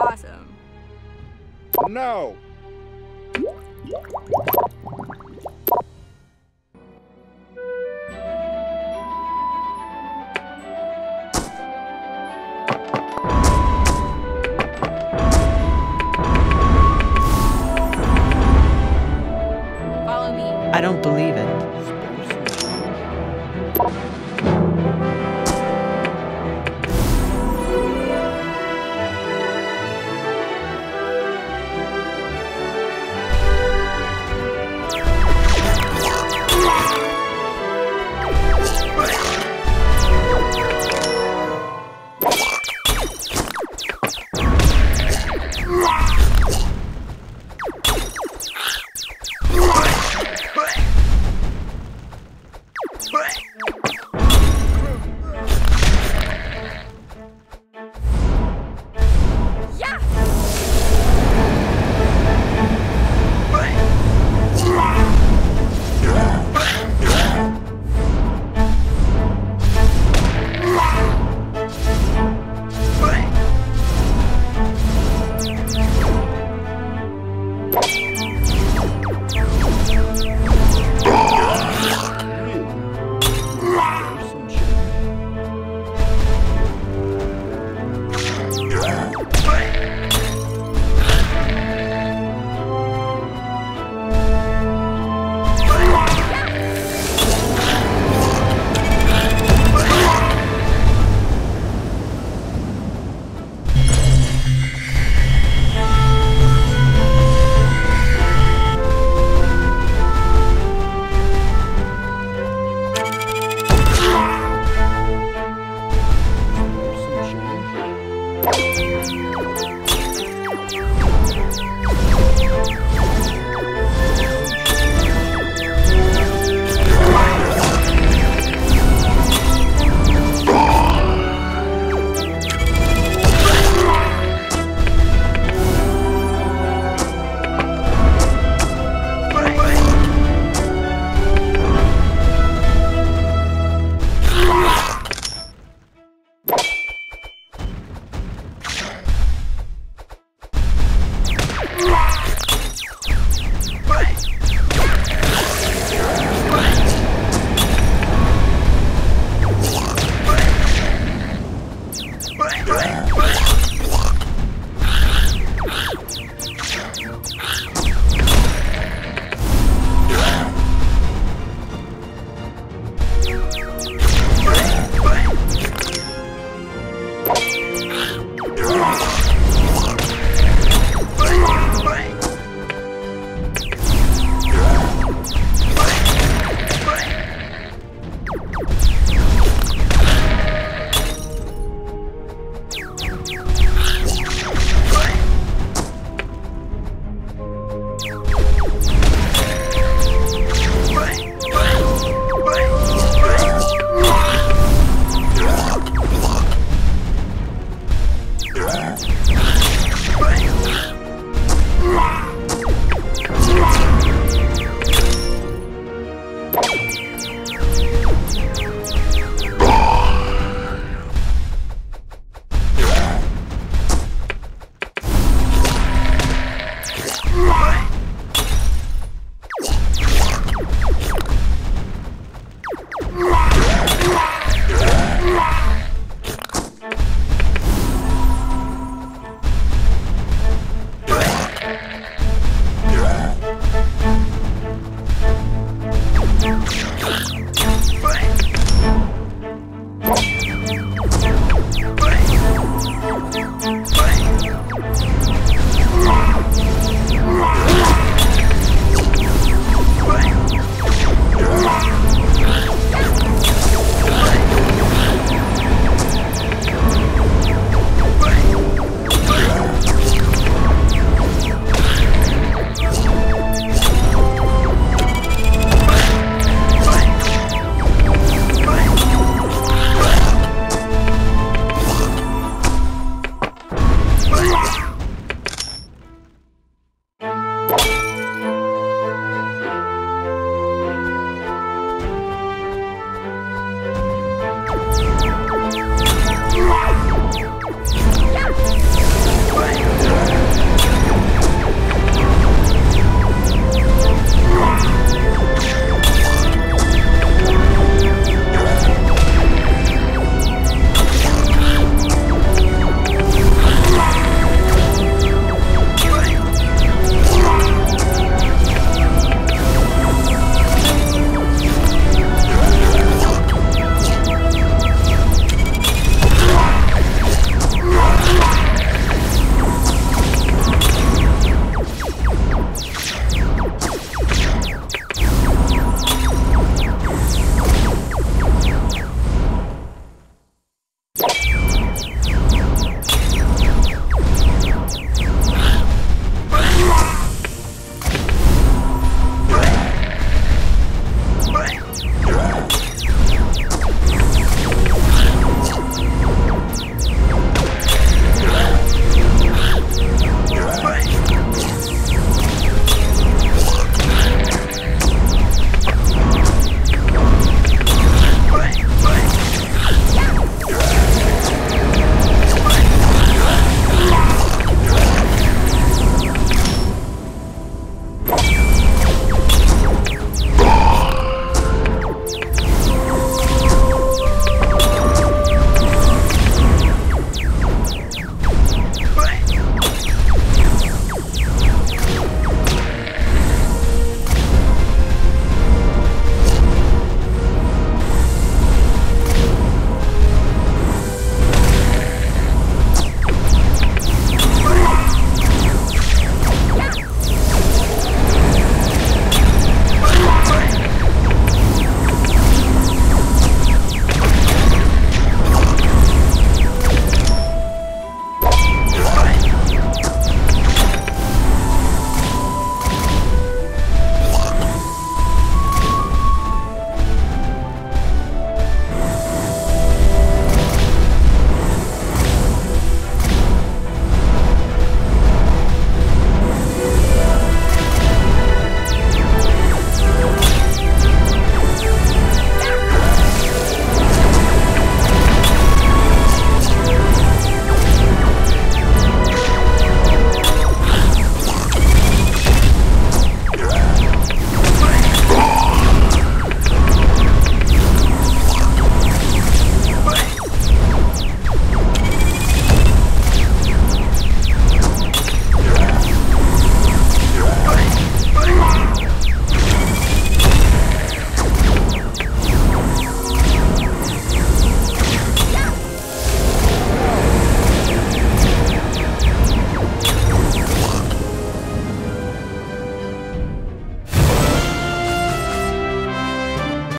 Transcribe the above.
Awesome. No. Follow me. I don't believe it.